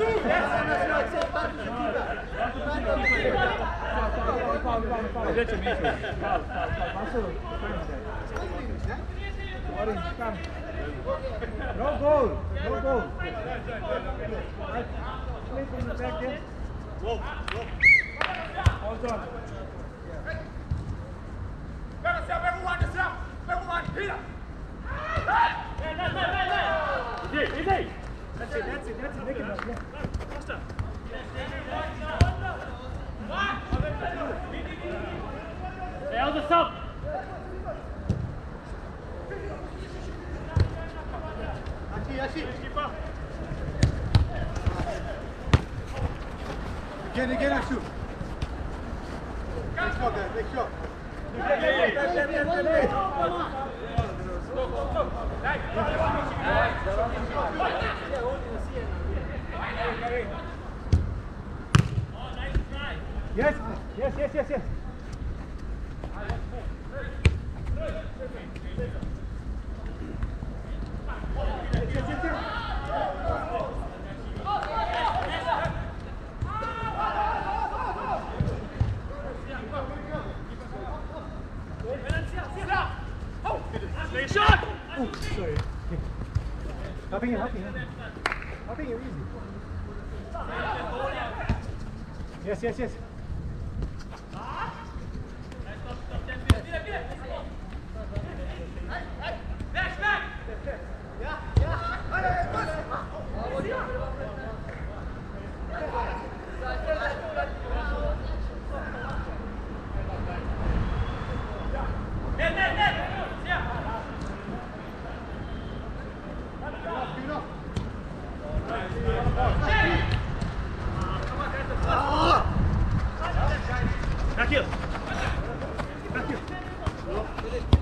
No goal. No goal. Right. Click in the back end. Whoa, whoa. That's it, that's it, that's it. Make it up, yeah. Hey, how's the sub? Again, again, shoot. Make sure, guys, make yes. Yes, yes, yes, yes. Oh. Helping you, helping you. Helping you, easy. Yes, yes, yes.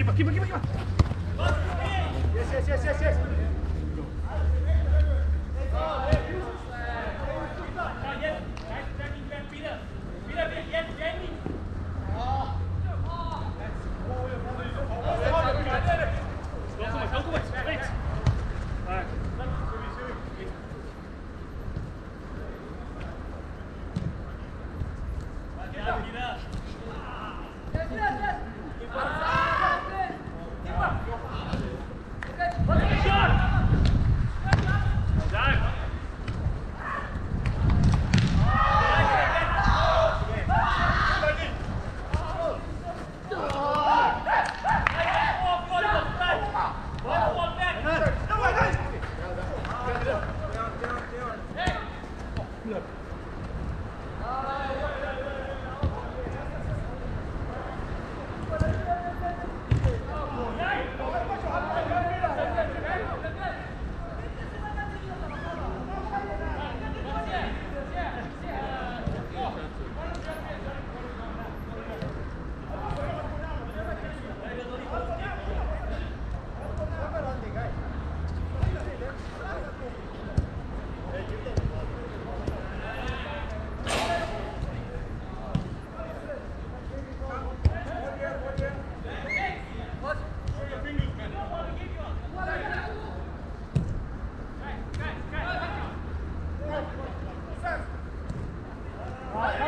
Kipa, kipa, kipa, kipa. Yes, yes, yes, yes, yes. Go.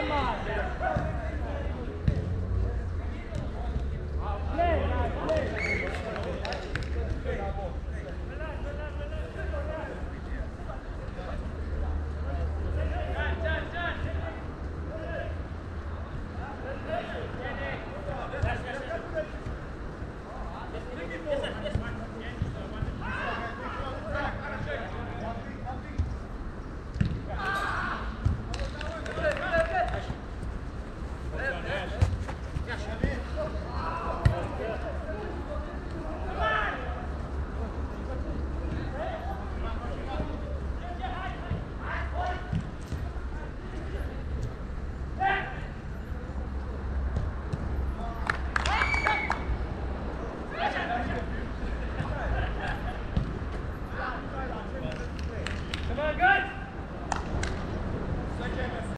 Come on.